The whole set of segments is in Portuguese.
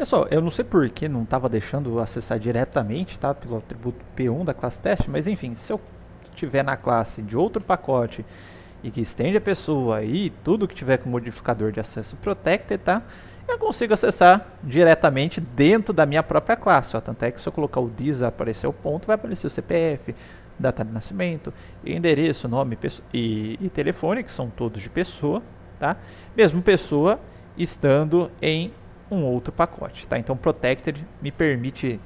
Pessoal, eu não sei por que não estava deixando acessar diretamente, tá? Pelo atributo P1 da classe teste, mas enfim, se eu tiver na classe de outro pacote e que estende a pessoa e tudo que tiver com modificador de acesso protected, tá? Eu consigo acessar diretamente dentro da minha própria classe. Ó. Tanto é que se eu colocar o DIS aparecer o ponto, vai aparecer o CPF, data de nascimento, endereço, nome e, e telefone, que são todos de pessoa, tá? Mesmo pessoa estando em um outro pacote, tá? Então, Protected me permite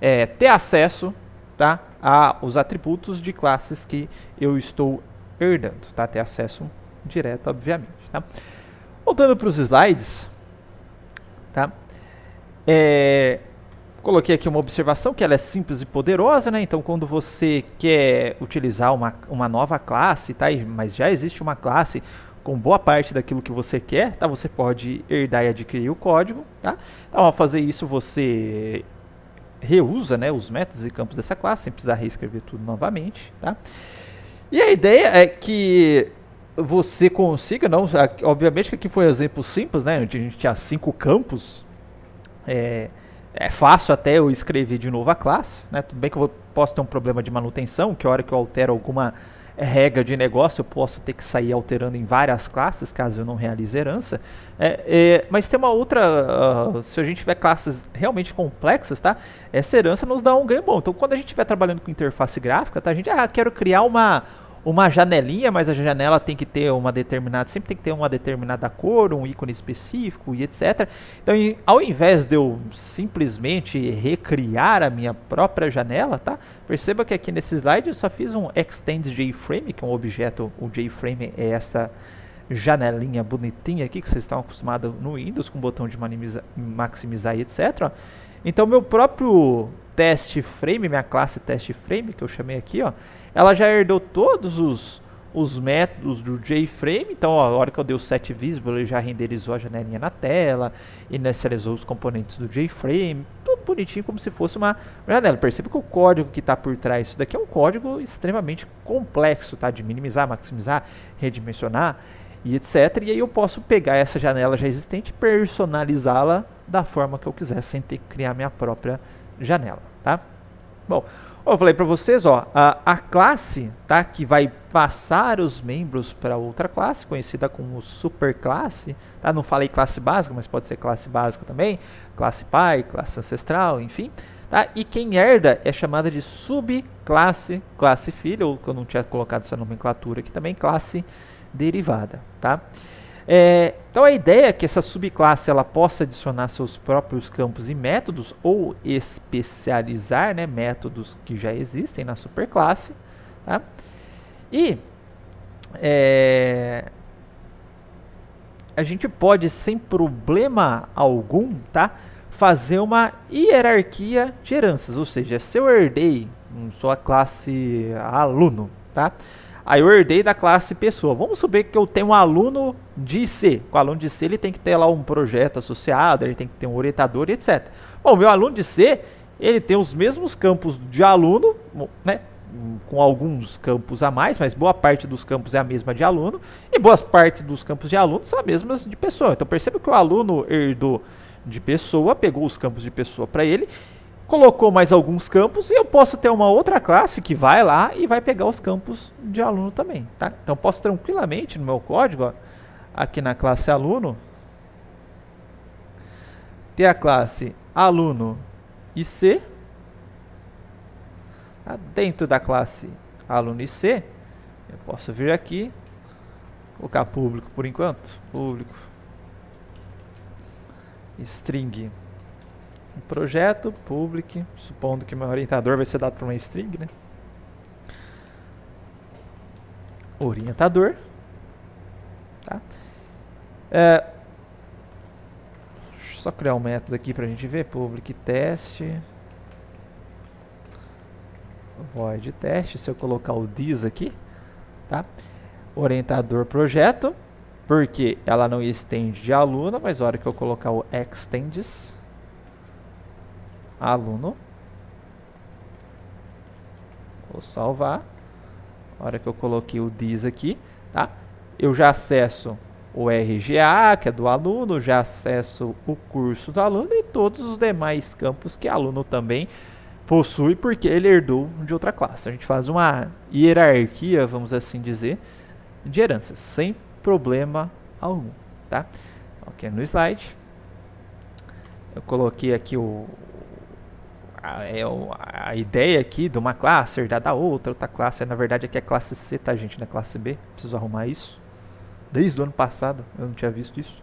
é, ter acesso, tá? A os atributos de classes que eu estou herdando, tá? Ter acesso direto, obviamente, tá? Voltando para os slides, tá? É, coloquei aqui uma observação que ela é simples e poderosa, né? Então, quando você quer utilizar uma, uma nova classe, tá? Mas já existe uma classe com boa parte daquilo que você quer, tá? Você pode herdar e adquirir o código, tá? Então, ao fazer isso, você reusa, né, os métodos e campos dessa classe, sem precisar reescrever tudo novamente, tá? E a ideia é que você consiga, não, obviamente que aqui foi um exemplo simples, né, onde a gente tinha cinco campos, é, é fácil até eu escrever de novo a classe, né, tudo bem que eu posso ter um problema de manutenção, que a hora que eu altero alguma regra de negócio, eu posso ter que sair alterando em várias classes, caso eu não realize herança. É, é, mas tem uma outra, uh, se a gente tiver classes realmente complexas, tá? Essa herança nos dá um ganho bom. Então, quando a gente estiver trabalhando com interface gráfica, tá? A gente, ah, quero criar uma uma janelinha, mas a janela tem que ter uma determinada, sempre tem que ter uma determinada cor, um ícone específico e etc. Então, ao invés de eu simplesmente recriar a minha própria janela, tá? Perceba que aqui nesse slide eu só fiz um extend JFrame, que é um objeto, o JFrame é essa janelinha bonitinha aqui que vocês estão acostumados no Windows com o botão de maximizar e etc. Então, meu próprio test frame, minha classe test frame que eu chamei aqui, ó, ela já herdou todos os, os métodos do JFrame. Então, ó, a hora que eu dei o set visible, ele já renderizou a janelinha na tela, inicializou os componentes do JFrame, tudo bonitinho como se fosse uma janela. Perceba que o código que está por trás disso daqui é um código extremamente complexo, tá? De minimizar, maximizar, redimensionar e etc. E aí eu posso pegar essa janela já existente e personalizá-la da forma que eu quiser, sem ter que criar minha própria janela, tá? Bom, eu falei para vocês, ó, a, a, classe, tá, que vai passar os membros para outra classe, conhecida como superclasse, tá? Não falei classe básica, mas pode ser classe básica também, classe pai, classe ancestral, enfim, tá? E quem herda é chamada de subclasse, classe filha, ou que eu não tinha colocado essa nomenclatura aqui também, classe derivada, tá? É, então a ideia é que essa subclasse ela possa adicionar seus próprios campos e métodos ou especializar né, métodos que já existem na superclasse. Tá? E é, a gente pode sem problema algum tá, fazer uma hierarquia de heranças, ou seja, se eu herdei, sou a classe aluno, tá? Aí eu herdei da classe pessoa. Vamos supor que eu tenho um aluno de C. O aluno de C ele tem que ter lá um projeto associado, ele tem que ter um orientador e etc. Bom, meu aluno de C, ele tem os mesmos campos de aluno, né? Com alguns campos a mais, mas boa parte dos campos é a mesma de aluno, e boas partes dos campos de aluno são as mesmas de pessoa. Então perceba que o aluno herdou de pessoa, pegou os campos de pessoa para ele colocou mais alguns campos e eu posso ter uma outra classe que vai lá e vai pegar os campos de aluno também, tá? Então posso tranquilamente no meu código, ó, aqui na classe aluno, ter a classe aluno IC, tá? dentro da classe aluno IC, eu posso vir aqui, colocar público por enquanto, público, string um projeto, public, supondo que meu orientador vai ser dado para uma string, né? Orientador. Tá? É, deixa eu só criar um método aqui para a gente ver. Public test. Void teste. Se eu colocar o this aqui, tá? Orientador projeto, porque ela não estende de aluna, mas a hora que eu colocar o extends, aluno. Vou salvar. A hora que eu coloquei o this aqui, tá? Eu já acesso o RGA, que é do aluno, já acesso o curso do aluno e todos os demais campos que aluno também possui porque ele herdou de outra classe. A gente faz uma hierarquia, vamos assim dizer, de heranças, sem problema algum, tá? Ok, no slide. Eu coloquei aqui o, a, é a ideia aqui de uma classe herdar da outra, outra classe, na verdade aqui é classe C, tá gente, na é classe B, preciso arrumar isso. Desde o ano passado, eu não tinha visto isso.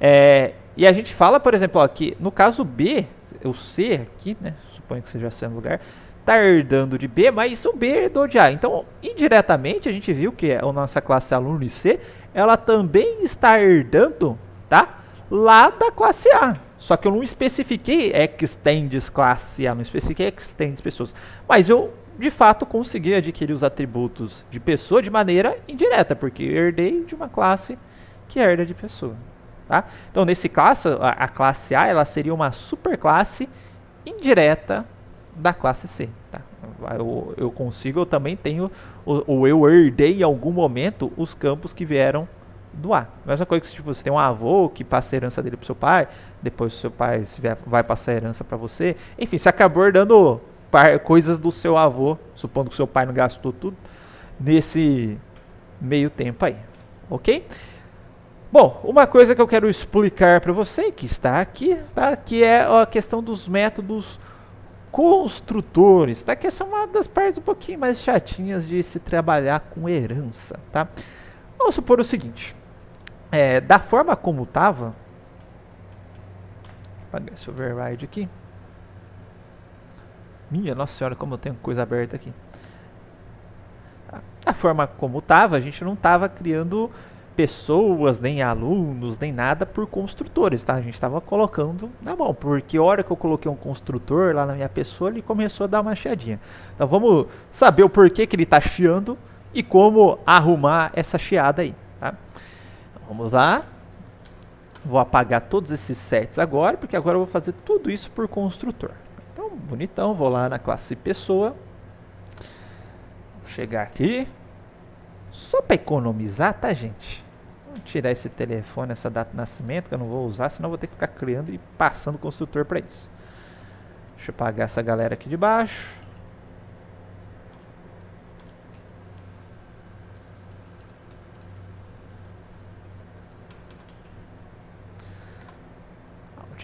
É, e a gente fala, por exemplo, ó, que no caso B, o C aqui, né, suponho que seja C no lugar, tá herdando de B, mas o B herdou de A. Então, indiretamente, a gente viu que a nossa classe aluno C, ela também está herdando, tá? Lá da classe A. Só que eu não especifiquei extends classe A, não especifiquei extends pessoas. Mas eu, de fato, consegui adquirir os atributos de pessoa de maneira indireta, porque eu herdei de uma classe que herda de pessoa. Tá? Então, nesse caso, a, a classe A ela seria uma superclasse indireta da classe C. Tá? Eu, eu consigo, eu também tenho, ou eu herdei em algum momento os campos que vieram do A. Mesma coisa que tipo, você tem um avô que passa a herança dele para seu pai, depois o seu pai vai passar a herança para você. Enfim, você acabou herdando coisas do seu avô, supondo que seu pai não gastou tudo, nesse meio tempo aí. Ok? Bom, uma coisa que eu quero explicar para você, que está aqui, tá? que é a questão dos métodos construtores, tá? que essa é uma das partes um pouquinho mais chatinhas de se trabalhar com herança. Tá? Vamos supor o seguinte, é, da forma como estava, apagar esse override aqui, minha nossa senhora, como eu tenho coisa aberta aqui. Da forma como estava, a gente não estava criando pessoas, nem alunos, nem nada por construtores, tá? A gente estava colocando na mão, porque a hora que eu coloquei um construtor lá na minha pessoa, ele começou a dar uma chiadinha. Então vamos saber o porquê que ele está chiando e como arrumar essa chiada aí? Vamos lá. Vou apagar todos esses sets agora, porque agora eu vou fazer tudo isso por construtor. Então, bonitão, vou lá na classe pessoa. Vou chegar aqui. Só para economizar, tá, gente? tirar esse telefone, essa data de nascimento, que eu não vou usar, senão vou ter que ficar criando e passando construtor para isso. Deixa eu apagar essa galera aqui de baixo.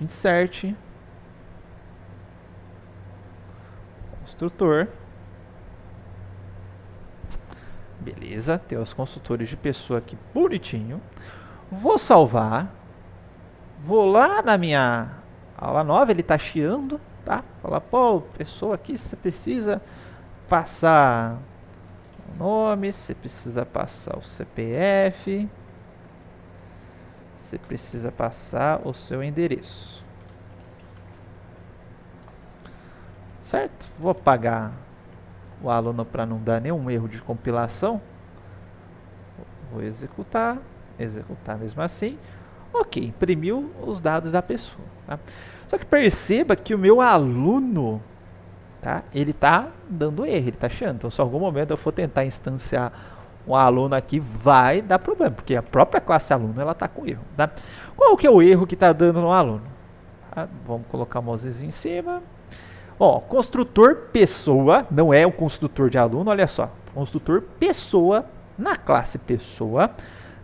Insert. Construtor. Beleza, tem os consultores de pessoa aqui bonitinho. Vou salvar. Vou lá na minha aula nova, ele tá chiando, tá? Falar, pô, pessoa aqui, você precisa passar o nome, você precisa passar o CPF, você precisa passar o seu endereço. Certo? Vou apagar o aluno para não dar nenhum erro de compilação. Vou executar, executar mesmo assim. Ok, imprimiu os dados da pessoa. Tá? Só que perceba que o meu aluno, tá? ele está dando erro, ele está achando. Então, se algum momento eu for tentar instanciar um aluno aqui, vai dar problema, porque a própria classe aluno ela está com erro. Tá? Qual que é o erro que está dando no aluno? Tá? Vamos colocar o mousezinho em cima. Ó, construtor pessoa, não é o construtor de aluno, olha só. Construtor pessoa, na classe pessoa,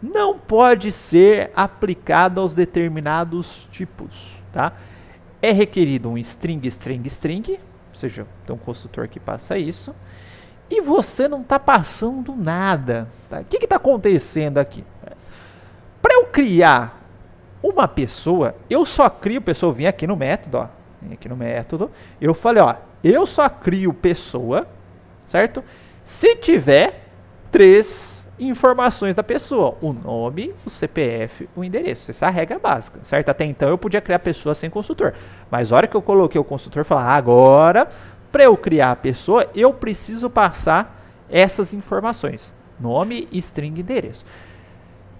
não pode ser aplicado aos determinados tipos, tá? É requerido um string, string, string, ou seja, tem um construtor que passa isso, e você não está passando nada. Tá? O que está acontecendo aqui? Para eu criar uma pessoa, eu só crio pessoa, vim aqui no método, ó, aqui no método, eu falei, ó, eu só crio pessoa, certo? Se tiver três informações da pessoa, o nome, o CPF, o endereço. Essa é a regra básica, certo? Até então eu podia criar pessoa sem consultor, mas a hora que eu coloquei o consultor, falar, ah, agora, para eu criar a pessoa, eu preciso passar essas informações, nome, string, endereço.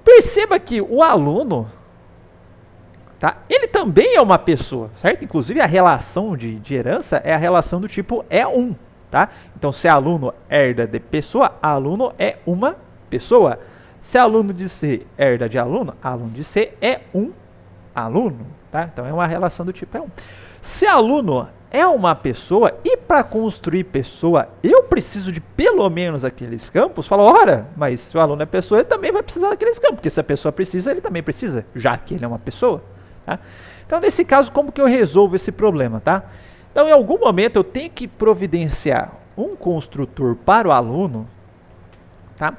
Perceba que o aluno Tá? Ele também é uma pessoa, certo? Inclusive a relação de, de herança é a relação do tipo é um, tá? Então se aluno herda de pessoa, aluno é uma pessoa. Se aluno de C herda de aluno, aluno de C é um aluno, tá? Então é uma relação do tipo é um. Se aluno é uma pessoa e para construir pessoa eu preciso de pelo menos aqueles campos, fala, ora, mas se o aluno é pessoa, ele também vai precisar daqueles campos, porque se a pessoa precisa, ele também precisa, já que ele é uma pessoa. Tá? Então, nesse caso, como que eu resolvo esse problema? Tá? Então, em algum momento, eu tenho que providenciar um construtor para o aluno tá?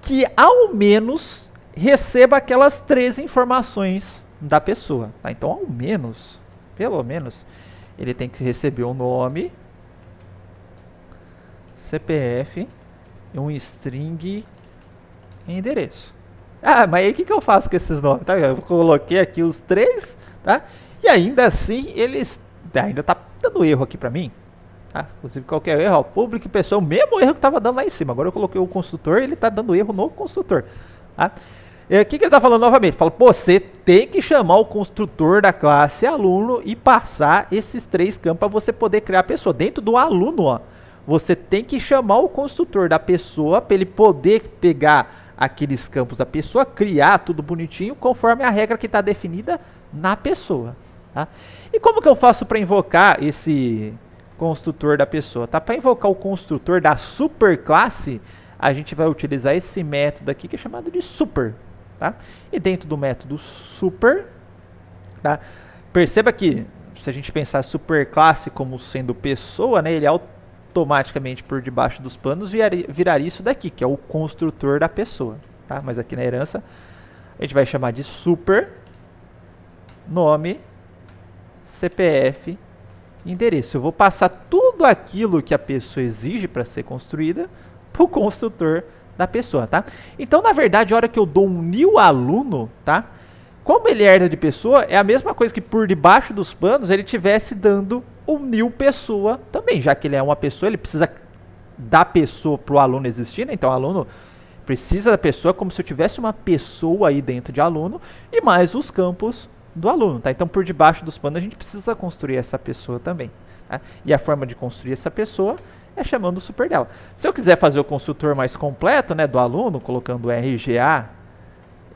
que, ao menos, receba aquelas três informações da pessoa. Tá? Então, ao menos, pelo menos, ele tem que receber o um nome, CPF e um string endereço. Ah, mas aí o que, que eu faço com esses nomes? Tá? Eu coloquei aqui os três, tá? E ainda assim, eles ainda tá dando erro aqui para mim. Tá? Inclusive, qualquer erro, ó, público e pessoa, o mesmo erro que estava dando lá em cima. Agora eu coloquei o construtor, ele está dando erro no construtor. Tá? O que, que ele está falando novamente? Fala, você tem que chamar o construtor da classe aluno e passar esses três campos para você poder criar a pessoa. Dentro do aluno, ó, você tem que chamar o construtor da pessoa para ele poder pegar aqueles campos da pessoa, criar tudo bonitinho conforme a regra que está definida na pessoa. Tá? E como que eu faço para invocar esse construtor da pessoa? Tá? Para invocar o construtor da superclasse, a gente vai utilizar esse método aqui que é chamado de super. Tá? E dentro do método super, tá? perceba que se a gente pensar superclasse como sendo pessoa, né, ele automaticamente por debaixo dos panos viraria, viraria isso daqui, que é o construtor da pessoa. Tá? Mas aqui na herança a gente vai chamar de super nome, CPF, endereço. Eu vou passar tudo aquilo que a pessoa exige para ser construída para o construtor da pessoa, tá? Então, na verdade, a hora que eu dou um new aluno, tá? Como ele herda de pessoa, é a mesma coisa que por debaixo dos panos ele tivesse dando um new pessoa também, já que ele é uma pessoa, ele precisa da pessoa para o aluno existir, né? Então, o aluno precisa da pessoa como se eu tivesse uma pessoa aí dentro de aluno e mais os campos do aluno, tá? Então, por debaixo dos panos a gente precisa construir essa pessoa também, tá? E a forma de construir essa pessoa é chamando o super dela. Se eu quiser fazer o construtor mais completo, né, do aluno, colocando o RGA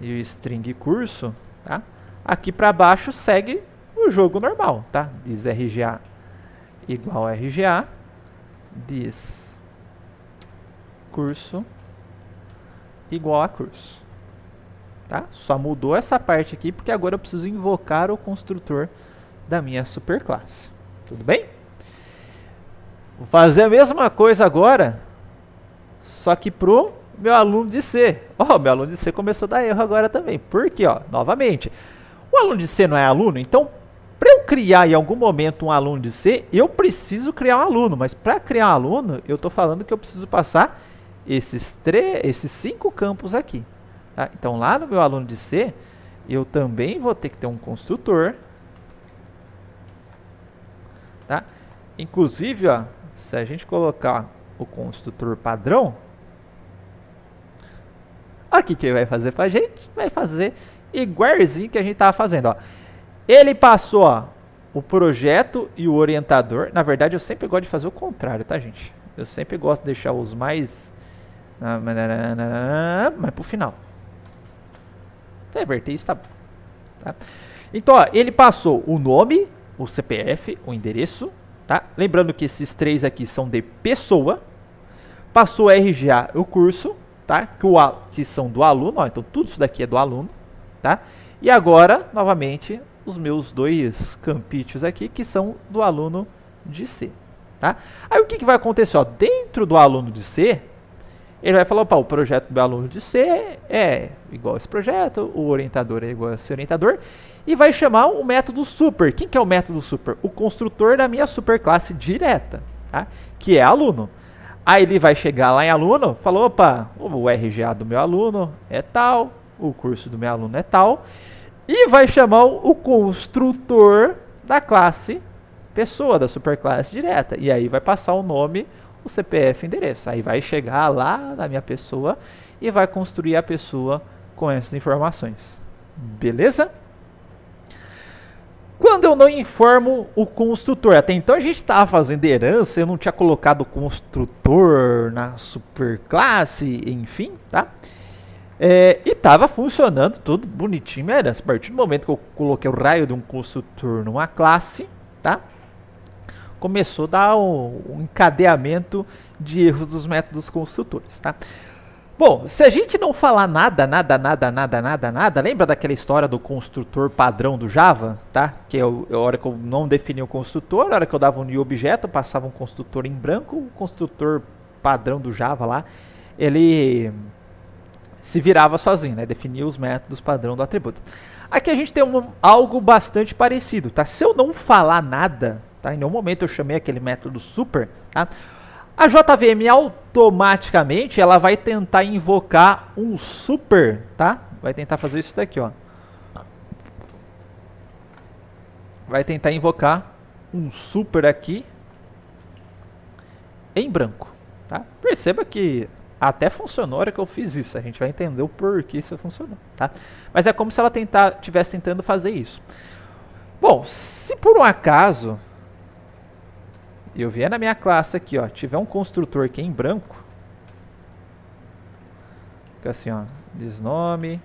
e o string curso, tá? Aqui para baixo segue o jogo normal, tá? Diz RGA igual a RGA, diz curso igual a curso. Tá? Só mudou essa parte aqui porque agora eu preciso invocar o construtor da minha superclasse. Tudo bem? Vou fazer a mesma coisa agora, só que pro meu aluno de C. Ó, oh, meu aluno de C começou a dar erro agora também. Por quê? Ó, novamente, o aluno de C não é aluno, então para eu criar em algum momento um aluno de C, eu preciso criar um aluno. Mas para criar um aluno, eu estou falando que eu preciso passar esses, esses cinco campos aqui. Tá? Então lá no meu aluno de C, eu também vou ter que ter um construtor. Tá? Inclusive, ó, se a gente colocar o construtor padrão, aqui que ele vai fazer pra gente, vai fazer igualzinho que a gente estava fazendo. Ó. Ele passou ó, o projeto e o orientador. Na verdade, eu sempre gosto de fazer o contrário, tá, gente? Eu sempre gosto de deixar os mais... Mas pro final. Eu inverter isso, tá bom. Tá? Então, ó, ele passou o nome, o CPF, o endereço, Tá? Lembrando que esses três aqui são de pessoa. Passou o RGA, o curso, tá? Que, o, que são do aluno. Ó, então, tudo isso daqui é do aluno. Tá? E agora, novamente, os meus dois campitos aqui, que são do aluno de C. Tá? Aí o que, que vai acontecer? Ó, dentro do aluno de C, ele vai falar, opa, o projeto do aluno de C é igual a esse projeto, o orientador é igual a esse orientador, e vai chamar o método super. Quem que é o método super? O construtor da minha superclasse direta, tá? que é aluno. Aí ele vai chegar lá em aluno, falou, opa, o RGA do meu aluno é tal, o curso do meu aluno é tal, e vai chamar o construtor da classe pessoa, da superclasse direta. E aí vai passar o nome o CPF endereço. Aí vai chegar lá na minha pessoa e vai construir a pessoa com essas informações. Beleza? Quando eu não informo o construtor, até então a gente estava fazendo herança, eu não tinha colocado o construtor na superclasse, enfim, tá? É, e estava funcionando tudo bonitinho, era. A partir do momento que eu coloquei o raio de um construtor numa classe, tá? Começou a dar um, um encadeamento de erros dos métodos construtores, tá? Bom, se a gente não falar nada, nada, nada, nada, nada, nada, lembra daquela história do construtor padrão do Java, tá? Que é a hora que eu não definia o construtor, a hora que eu dava um new objeto, eu passava um construtor em branco, o construtor padrão do Java lá, ele se virava sozinho, né? Definia os métodos padrão do atributo. Aqui a gente tem um, algo bastante parecido, tá? Se eu não falar nada, tá? Em nenhum momento eu chamei aquele método super, tá? A JVM automaticamente ela vai tentar invocar um super, tá? Vai tentar fazer isso daqui, ó. Vai tentar invocar um super aqui em branco, tá? Perceba que até funcionou a hora que eu fiz isso. A gente vai entender o porquê isso funcionou, tá? Mas é como se ela tentar, tivesse tentando fazer isso. Bom, se por um acaso e eu vier na minha classe aqui, ó, tiver um construtor aqui em branco, fica assim, ó, desnome,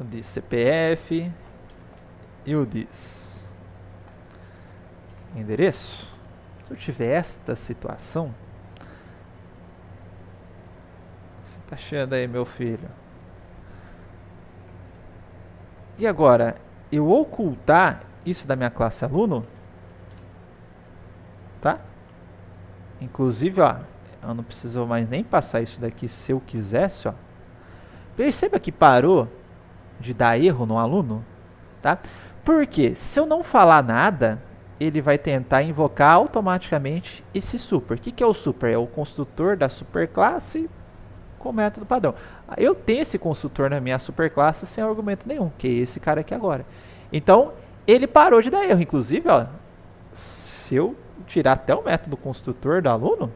o diz CPF e o diz endereço. Se eu tiver esta situação, você está achando aí, meu filho? E agora, eu ocultar isso da minha classe aluno, tá? Inclusive, ó, eu não preciso mais nem passar isso daqui se eu quisesse, ó. Perceba que parou de dar erro no aluno, tá? Porque se eu não falar nada, ele vai tentar invocar automaticamente esse super. O que, que é o super? É o construtor da superclasse com o método padrão. Eu tenho esse construtor na minha superclasse sem argumento nenhum, que é esse cara aqui agora. Então, ele parou de dar erro. Inclusive, ó, se eu tirar até o método construtor do aluno,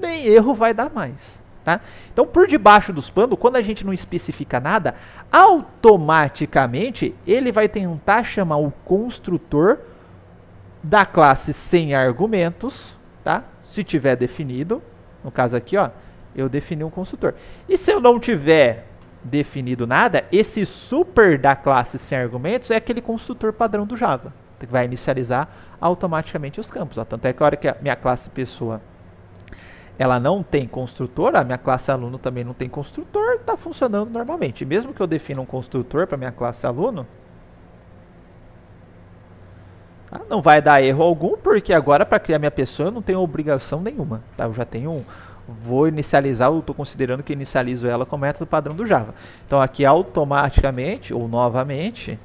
nem erro vai dar mais. Tá? Então, por debaixo dos panos, quando a gente não especifica nada, automaticamente ele vai tentar chamar o construtor da classe sem argumentos, tá? se tiver definido. No caso aqui, ó, eu defini um consultor. E se eu não tiver definido nada, esse super da classe sem argumentos é aquele construtor padrão do Java, que vai inicializar automaticamente os campos. Ó. Tanto é que a hora que a minha classe pessoa ela não tem construtor, a minha classe aluno também não tem construtor, está funcionando normalmente. Mesmo que eu defina um construtor para minha classe aluno, tá? não vai dar erro algum, porque agora para criar minha pessoa eu não tenho obrigação nenhuma. Tá? Eu já tenho um, vou inicializar, eu estou considerando que inicializo ela com o método padrão do Java. Então aqui automaticamente, ou novamente,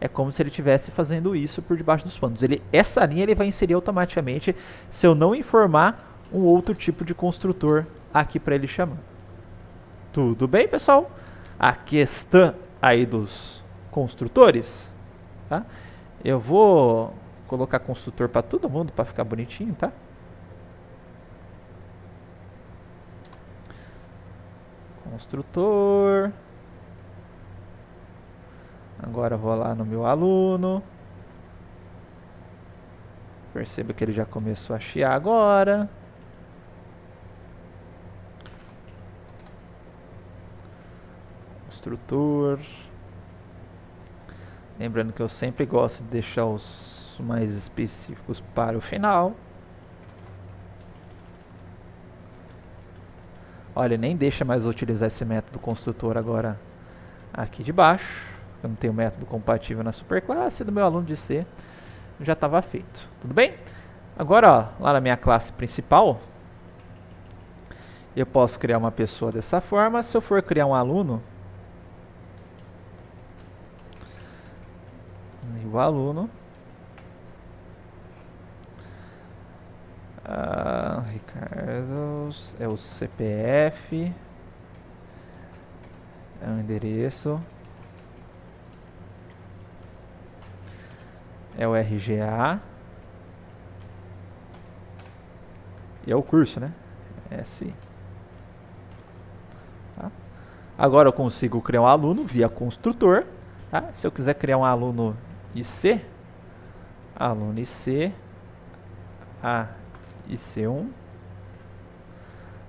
é como se ele estivesse fazendo isso por debaixo dos panos. Ele, essa linha ele vai inserir automaticamente se eu não informar um outro tipo de construtor aqui para ele chamar. Tudo bem, pessoal? A questão aí dos construtores, tá? Eu vou colocar construtor para todo mundo para ficar bonitinho, tá? Construtor. Agora vou lá no meu aluno. Perceba que ele já começou a chiar agora. Construtor. Lembrando que eu sempre gosto de deixar os mais específicos para o final. Olha, nem deixa mais utilizar esse método construtor agora aqui de baixo. Eu não tenho método compatível na superclasse do meu aluno de C já estava feito. Tudo bem? Agora, ó, lá na minha classe principal, eu posso criar uma pessoa dessa forma. Se eu for criar um aluno, o aluno Ricardo, é o CPF, é o endereço, é o RGA e é o curso, né? S. Tá? Agora eu consigo criar um aluno via construtor. Tá? Se eu quiser criar um aluno IC, aluno IC A e C1,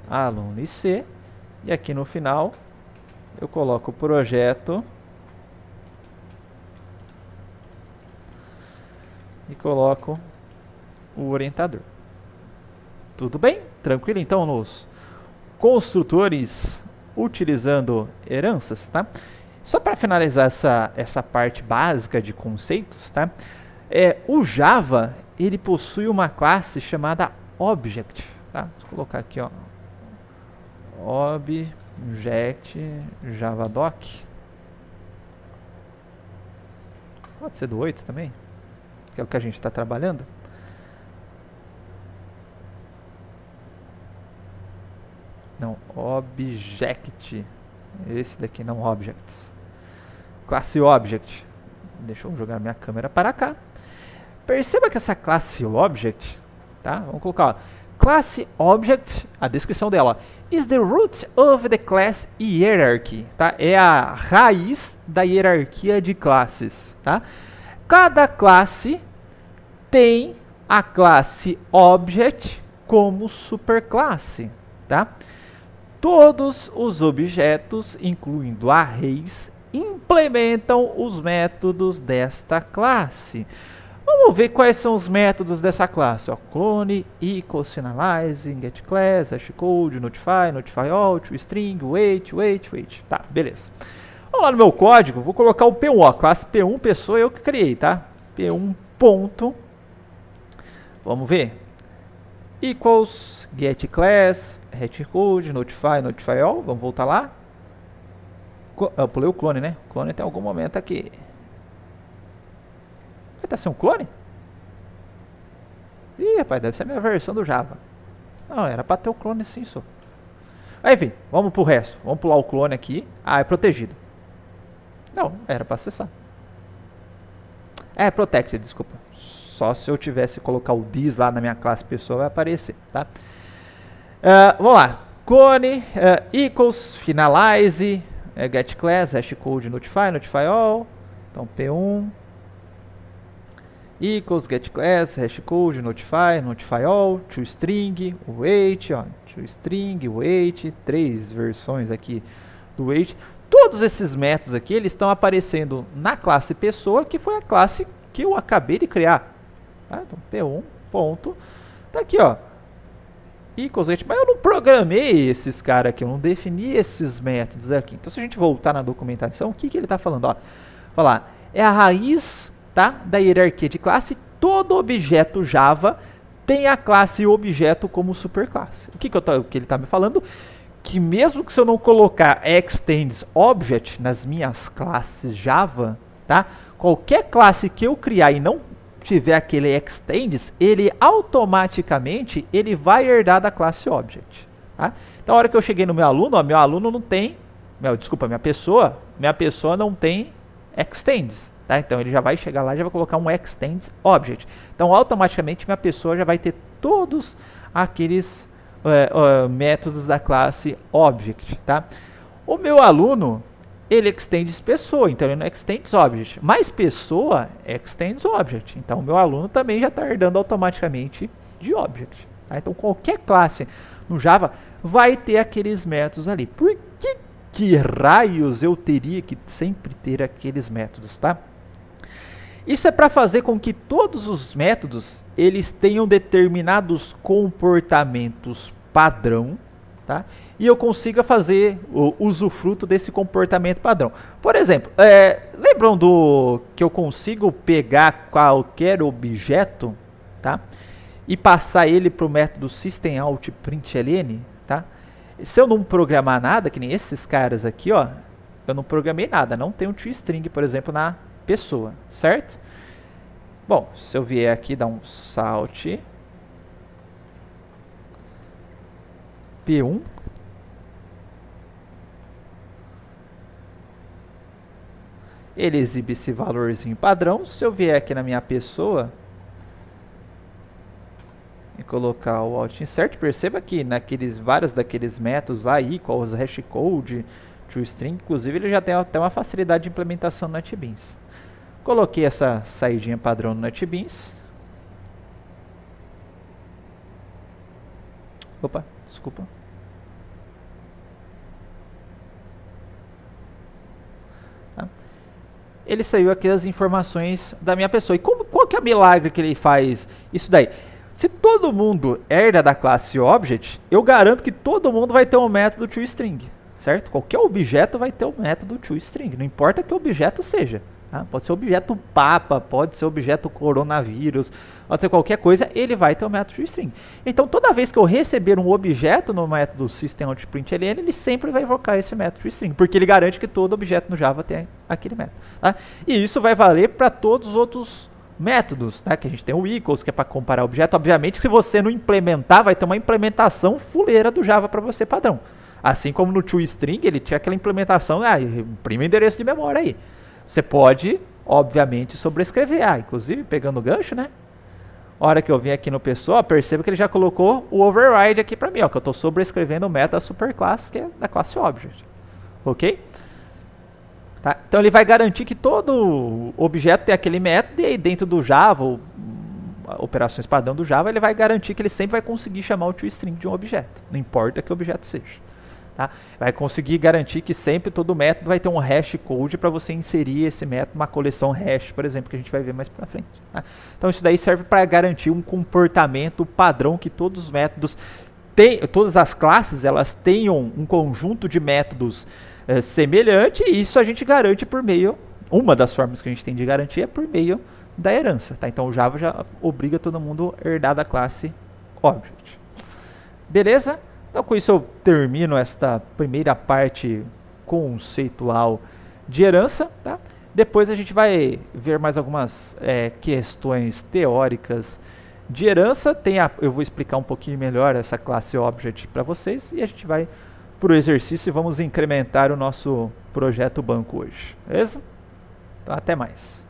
aluno e C, e aqui no final eu coloco o projeto e coloco o orientador. Tudo bem? Tranquilo? Então, nos construtores utilizando heranças, tá? Só para finalizar essa, essa parte básica de conceitos, tá? É, o Java, ele possui uma classe chamada Object, tá? Vou colocar aqui, ó. Object Javadoc. Pode ser do 8 também, que é o que a gente está trabalhando. Não, Object. Esse daqui não, Objects. Classe Object. Deixa eu jogar minha câmera para cá. Perceba que essa classe Object, tá? Vamos colocar. Classe Object, a descrição dela, is the root of the class hierarchy, tá? É a raiz da hierarquia de classes, tá? Cada classe tem a classe Object como superclasse, tá? Todos os objetos, incluindo arrays, implementam os métodos desta classe. Vamos ver quais são os métodos dessa classe. Ó, clone, equal, finalizing, getClass, hashcode, notify, notify all, toString, wait, wait, wait. Tá, beleza. Vamos lá no meu código, vou colocar o P1, ó, classe P1, pessoa eu que criei, tá? P1 ponto. Vamos ver equals get class, hashcode, notify, notify all. Vamos voltar lá. Eu pulei o clone, né? O clone tem algum momento aqui. Vai estar sem um clone? Ih, rapaz, deve ser a minha versão do Java. Não, era para ter o clone sim, só. enfim, vamos pro resto. Vamos pular o clone aqui. Ah, é protegido. Não, era para acessar. É, protected, desculpa. Só se eu tivesse colocar o this lá na minha classe pessoa vai aparecer, tá? Uh, vamos lá. Clone, uh, equals, finalize, uh, get class, hash code notify, notify all. Então P1 equals, get class, hash code, notify, notify all, toString, wait, ó, toString, wait, três versões aqui do wait. Todos esses métodos aqui, eles estão aparecendo na classe pessoa, que foi a classe que eu acabei de criar. Tá? Então, P1, ponto. Tá aqui, ó. Equals, mas eu não programei esses caras aqui, eu não defini esses métodos aqui. Então, se a gente voltar na documentação, o que, que ele está falando? Ó, falar, é a raiz tá, da hierarquia de classe. Todo objeto Java tem a classe objeto como superclasse. O que, que, tô, que ele está me falando? Que mesmo que se eu não colocar extends object nas minhas classes Java, tá? Qualquer classe que eu criar e não tiver aquele extends, ele automaticamente ele vai herdar da classe object. Tá? Então, a hora que eu cheguei no meu aluno, ó, meu aluno não tem, meu, desculpa, minha pessoa, minha pessoa não tem extends. Tá? Então, ele já vai chegar lá e já vai colocar um extends object. Então, automaticamente, minha pessoa já vai ter todos aqueles uh, métodos da classe object. Tá? O meu aluno, ele extends pessoa, então ele não extends object. Mas pessoa extends object. Então o meu aluno também já está herdando automaticamente de object. Tá? Então qualquer classe no Java vai ter aqueles métodos ali. Por que, que raios eu teria que sempre ter aqueles métodos, tá? Isso é para fazer com que todos os métodos eles tenham determinados comportamentos padrão tá? E eu consiga fazer o usufruto desse comportamento padrão. Por exemplo, é, lembram do que eu consigo pegar qualquer objeto, tá? E passar ele para o método systemoutprintln, tá? Se eu não programar nada, que nem esses caras aqui, ó, eu não programei nada, não tem um toString, por exemplo, na pessoa, certo? Bom, se eu vier aqui dar um salt P1 ele exibe esse valorzinho padrão. Se eu vier aqui na minha pessoa e colocar o alt insert, perceba que naqueles vários daqueles métodos lá, equals, hashcode, toString, inclusive ele já tem até uma facilidade de implementação no NetBeans. Coloquei essa saidinha padrão no NetBeans. Opa, desculpa. Tá? Ele saiu aqui as informações da minha pessoa. E como, qual que é o milagre que ele faz isso daí? Se todo mundo herda da classe Object, eu garanto que todo mundo vai ter um método toString, certo? Qualquer objeto vai ter um método toString, não importa que objeto seja. Tá? Pode ser objeto Papa, pode ser objeto coronavírus, pode ser qualquer coisa, ele vai ter o método toString. Então, toda vez que eu receber um objeto no método system.println, ele sempre vai invocar esse método toString, porque ele garante que todo objeto no Java tem aquele método. Tá? E isso vai valer para todos os outros métodos, tá? que a gente tem o equals, que é para comparar objeto. Obviamente, se você não implementar, vai ter uma implementação fuleira do Java para você padrão. Assim como no toString, ele tinha aquela implementação, ah, imprime endereço de memória aí. Você pode, obviamente, sobrescrever. Ah, inclusive, pegando o gancho, né? hora que eu vim aqui no pessoal, perceba que ele já colocou o override aqui para mim, ó, que eu estou sobrescrevendo o meta superclass, que é da classe object. Ok? Tá? Então ele vai garantir que todo objeto tem aquele método e aí dentro do Java, ou, operações padrão do Java, ele vai garantir que ele sempre vai conseguir chamar o toString de um objeto, não importa que objeto seja. Tá? Vai conseguir garantir que sempre todo método vai ter um hash code para você inserir esse método numa coleção hash, por exemplo, que a gente vai ver mais para frente. Tá? Então isso daí serve para garantir um comportamento padrão que todos os métodos tem, todas as classes elas tenham um conjunto de métodos é, semelhante, e isso a gente garante por meio, uma das formas que a gente tem de garantir é por meio da herança. Tá? Então o Java já obriga todo mundo a herdar da classe Object. Beleza? Então com isso eu termino esta primeira parte conceitual de herança. Tá? Depois a gente vai ver mais algumas é, questões teóricas de herança. Tem a, eu vou explicar um pouquinho melhor essa classe Object para vocês e a gente vai para o exercício e vamos incrementar o nosso projeto banco hoje. Beleza? Então, até mais.